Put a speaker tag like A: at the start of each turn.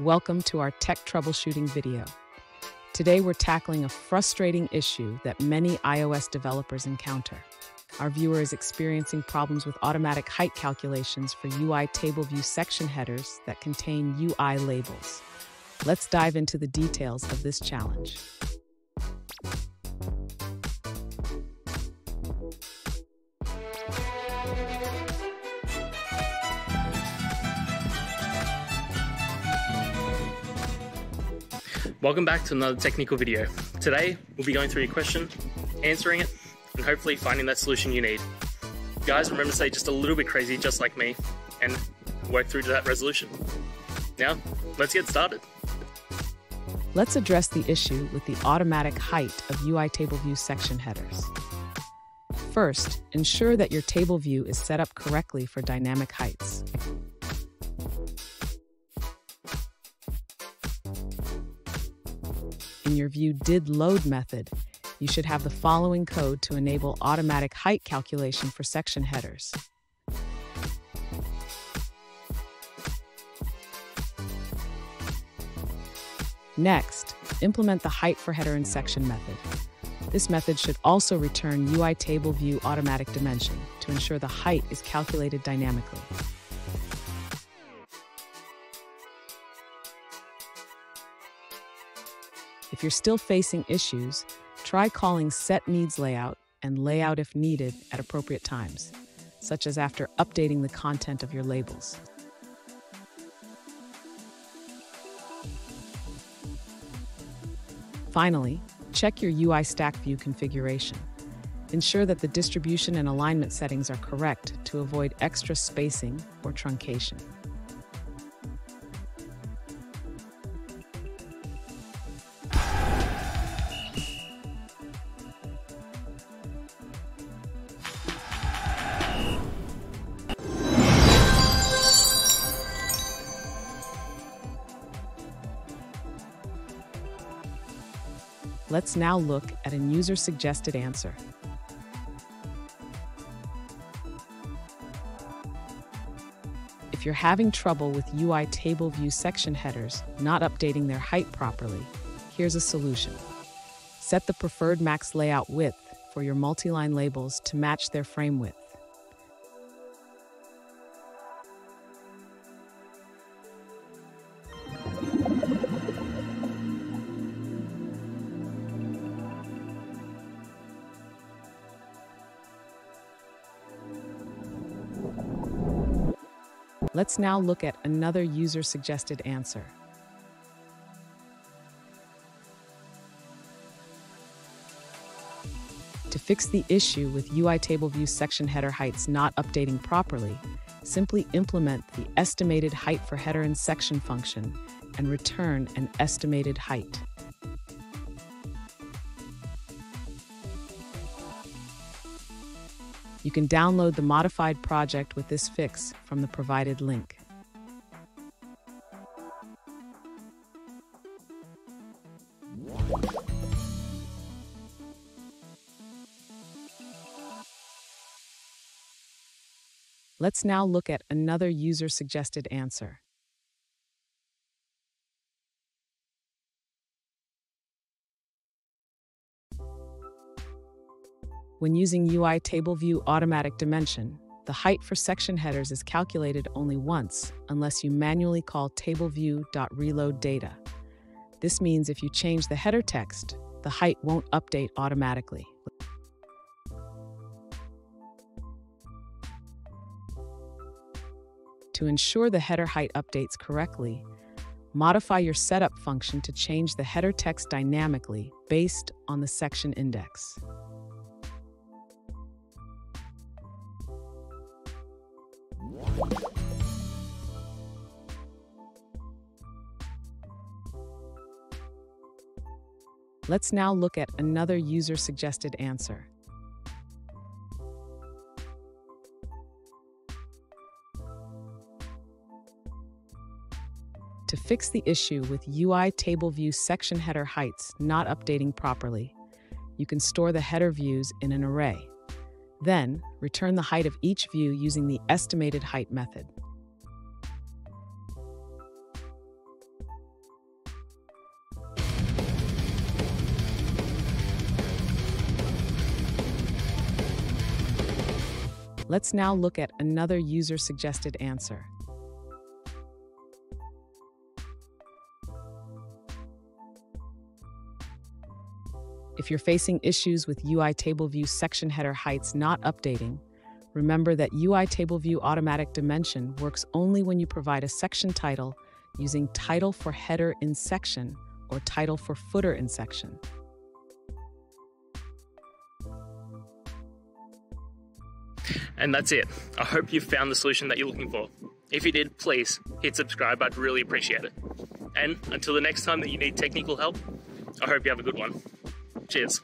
A: Welcome to our tech troubleshooting video. Today we're tackling a frustrating issue that many iOS developers encounter. Our viewer is experiencing problems with automatic height calculations for UI table view section headers that contain UI labels. Let's dive into the details of this challenge.
B: Welcome back to another technical video. Today, we'll be going through your question, answering it, and hopefully finding that solution you need. Guys, remember to stay just a little bit crazy, just like me, and work through to that resolution. Now, let's get started.
A: Let's address the issue with the automatic height of UI table view section headers. First, ensure that your table view is set up correctly for dynamic heights. In your View Did Load method, you should have the following code to enable automatic height calculation for section headers. Next, implement the height for header in section method. This method should also return UI table view automatic dimension to ensure the height is calculated dynamically. If you're still facing issues, try calling Set Needs Layout and Layout if needed at appropriate times, such as after updating the content of your labels. Finally, check your UI stack view configuration. Ensure that the distribution and alignment settings are correct to avoid extra spacing or truncation. Let's now look at a user-suggested answer. If you're having trouble with UI table view section headers not updating their height properly, here's a solution. Set the preferred max layout width for your multi-line labels to match their frame width. Let's now look at another user-suggested answer. To fix the issue with UI table view section header heights not updating properly, simply implement the estimated height for header in section function and return an estimated height. You can download the modified project with this fix from the provided link. Let's now look at another user-suggested answer. When using UI Table View Automatic Dimension, the height for section headers is calculated only once unless you manually call tableview.reloadData. This means if you change the header text, the height won't update automatically. To ensure the header height updates correctly, modify your setup function to change the header text dynamically based on the section index. Let's now look at another user-suggested answer. To fix the issue with UI table view section header heights not updating properly, you can store the header views in an array. Then, return the height of each view using the estimated height method. Let's now look at another user-suggested answer, If you're facing issues with UI Table View section header heights not updating, remember that UI Table View Automatic Dimension works only when you provide a section title using title for header in section or title for footer in section.
B: And that's it. I hope you found the solution that you're looking for. If you did, please hit subscribe. I'd really appreciate it. And until the next time that you need technical help, I hope you have a good one. Cheers.